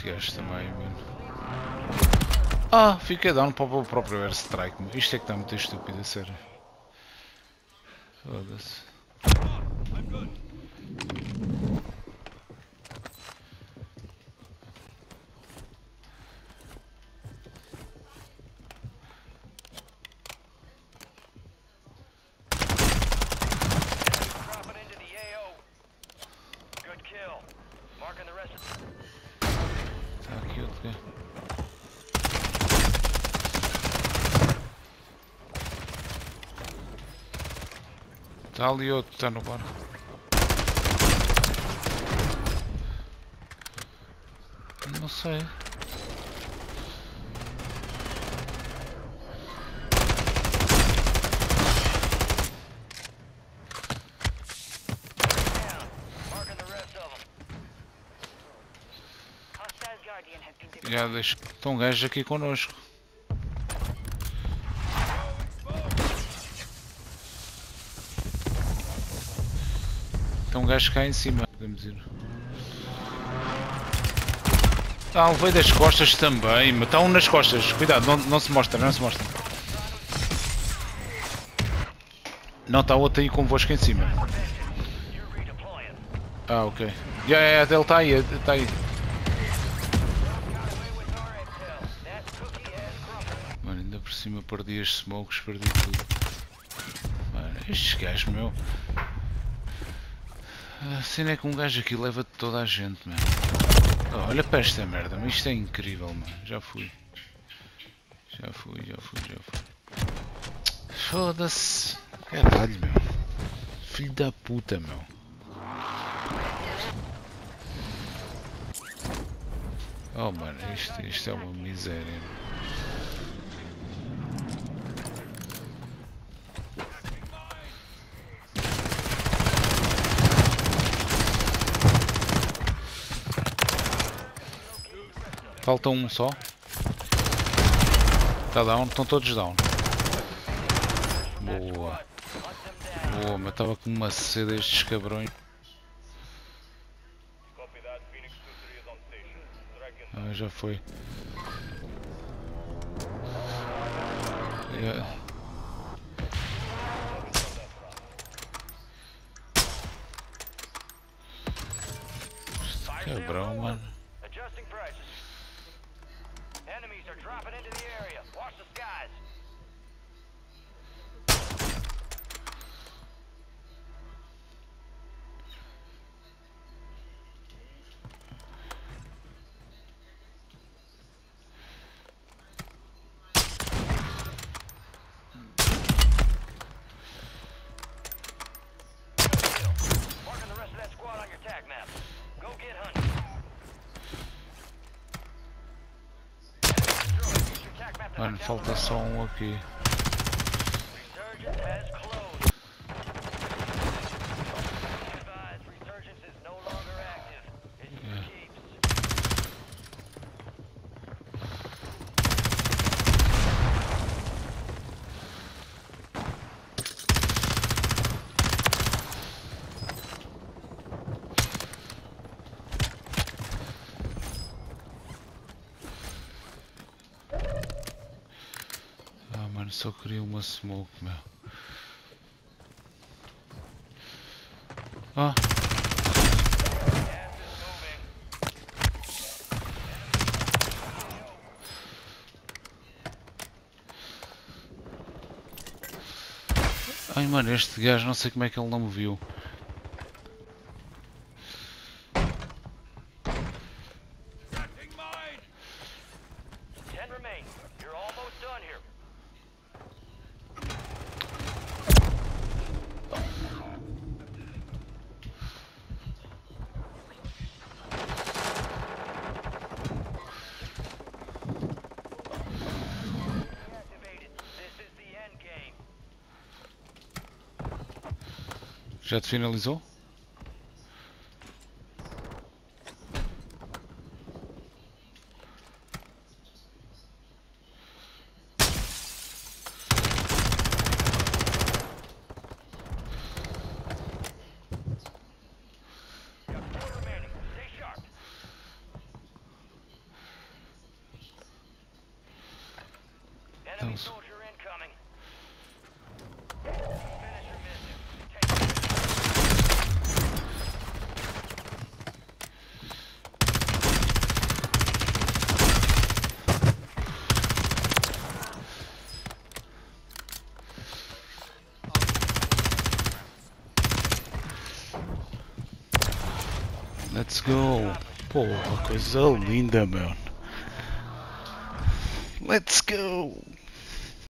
gajo também, mano. Ah, fiquei down para o próprio airstrike. Isto é que está muito estúpido, a sério. Foda-se. Está ali outro, está no barco. Não sei. Já deixa. Estão gajos aqui connosco. Estão gajos cá em cima. Podemos ir. Ah, um veio das costas também. mas Está um nas costas. Cuidado, não, não se mostra, não se mostra. Não, está outro aí convosco em cima. Ah, ok. Já, yeah, ele está aí, está aí. Mano, ainda por cima perdi as smokes, perdi tudo. Mano, estes gajos, meu. A cena é que um gajo aqui leva toda a gente, mano. Oh, olha para esta merda, mas isto é incrível, mano. Já fui. Já fui, já fui, já fui. Foda-se. Caralho, meu. Filho da puta, meu. Oh, mano, isto, isto é uma miséria. Falta um só. Está down, estão todos down. Boa. Boa, mas estava com uma sede estes cabrões. Copy that. Phoenix 2-3 is on station. Strike in. Ah, já foi. Yeah. Cabrão, mano. Are dropping into the area. Watch the skies. Mano, falta só um aqui. Só queria uma smoke, meu. Ah, ai mano, este gajo não sei como é que ele não me viu. Ten remain. You're almost done here. Já te finalizou? Let's go. Porra, coisa linda, meu. Let's go.